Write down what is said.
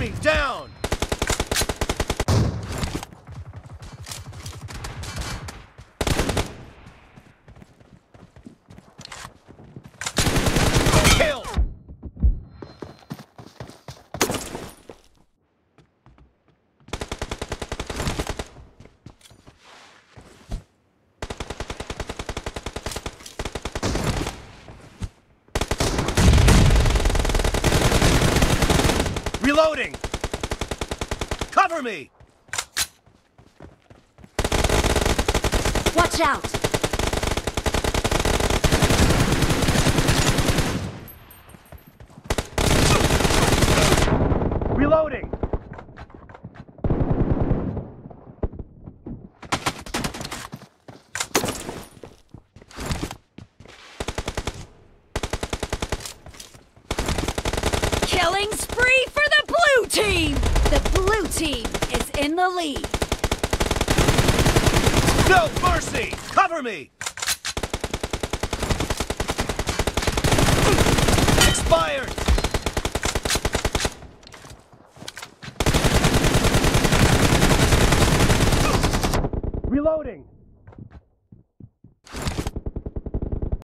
Enemy down! Reloading! Cover me! Watch out! Reloading! Killing spree for the blue team! The blue team is in the lead. No mercy! Cover me! Expired! Reloading!